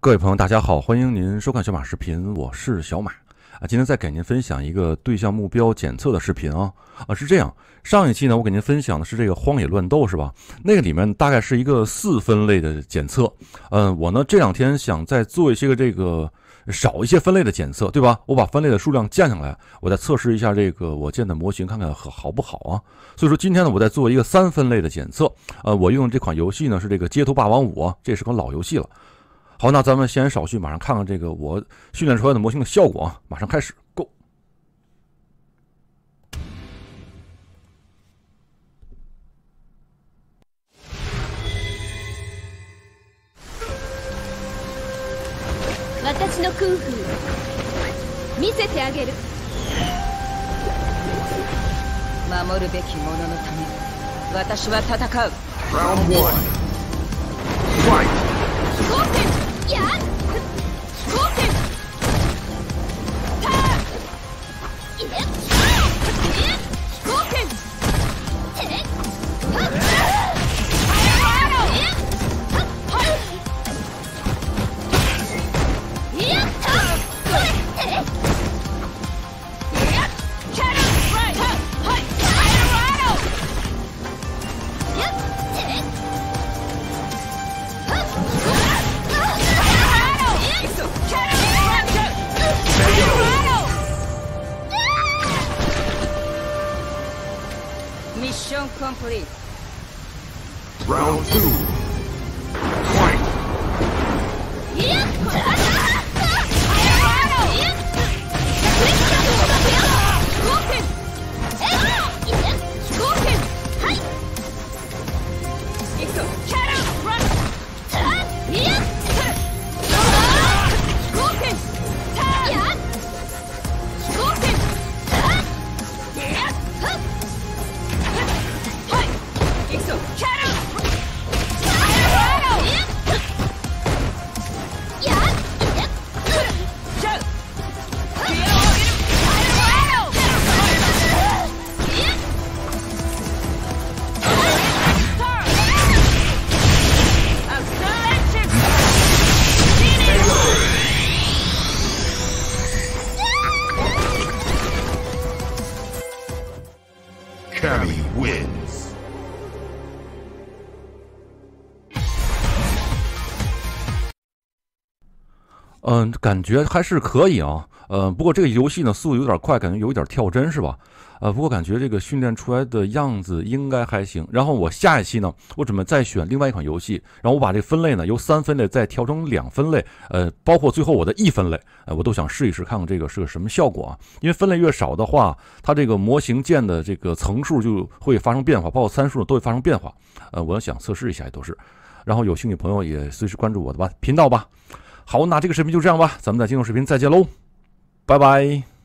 各位朋友，大家好，欢迎您收看小马视频，我是小马啊。今天再给您分享一个对象目标检测的视频啊啊，是这样，上一期呢，我给您分享的是这个荒野乱斗是吧？那个里面大概是一个四分类的检测，嗯，我呢这两天想再做一些个这个少一些分类的检测，对吧？我把分类的数量降下来，我再测试一下这个我建的模型，看看好不好啊？所以说今天呢，我在做一个三分类的检测，呃，我用这款游戏呢是这个街头霸王五，这是个老游戏了。好，那咱们闲言少叙，马上看看这个我训练出来的模型的效果啊！马上开始，Go。私の空風見せてあげる守るべき者のため私は戦う Round one. Fight. Yeah? Mission complete. Round two. Cammy wins. 嗯，感觉还是可以啊。呃，不过这个游戏呢速度有点快，感觉有一点跳帧是吧？呃，不过感觉这个训练出来的样子应该还行。然后我下一期呢，我准备再选另外一款游戏，然后我把这个分类呢由三分类再调成两分类，呃，包括最后我的一分类，呃，我都想试一试，看看这个是个什么效果啊。因为分类越少的话，它这个模型建的这个层数就会发生变化，包括参数都会发生变化。呃，我想测试一下也都是。然后有兴趣朋友也随时关注我的吧频道吧。好，那这个视频就这样吧，咱们在今后视频再见喽，拜拜。